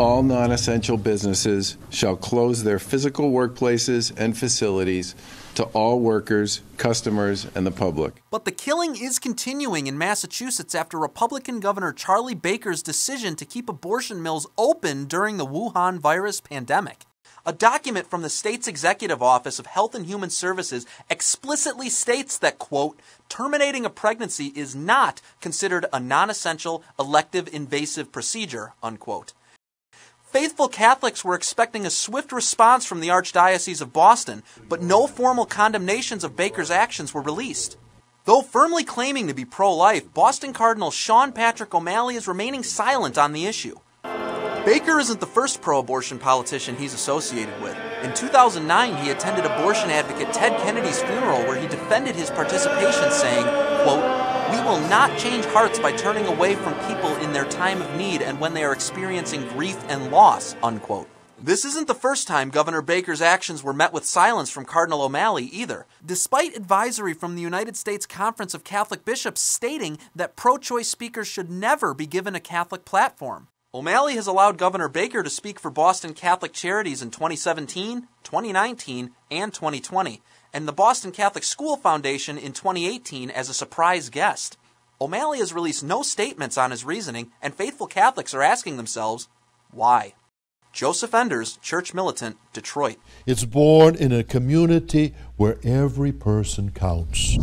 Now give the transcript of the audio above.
all non essential businesses shall close their physical workplaces and facilities to all workers, customers, and the public. But the killing is continuing in Massachusetts after Republican Governor Charlie Baker's decision to keep abortion mills open during the Wuhan virus pandemic. A document from the state's executive office of Health and Human Services explicitly states that, quote, terminating a pregnancy is not considered a non essential, elective, invasive procedure, unquote. Faithful Catholics were expecting a swift response from the Archdiocese of Boston, but no formal condemnations of Baker's actions were released. Though firmly claiming to be pro life, Boston Cardinal Sean Patrick O'Malley is remaining silent on the issue. Baker isn't the first pro abortion politician he's associated with. In 2009, he attended abortion advocate Ted Kennedy's funeral where he defended his participation, saying, will not change hearts by turning away from people in their time of need and when they are experiencing grief and loss, unquote. This isn't the first time Governor Baker's actions were met with silence from Cardinal O'Malley either, despite advisory from the United States Conference of Catholic Bishops stating that pro choice speakers should never be given a Catholic platform. O'Malley has allowed Governor Baker to speak for Boston Catholic Charities in 2017, 2019, and 2020, and the Boston Catholic School Foundation in 2018 as a surprise guest. O'Malley has released no statements on his reasoning, and faithful Catholics are asking themselves, why? Joseph Enders, Church Militant, Detroit. It's born in a community where every person counts.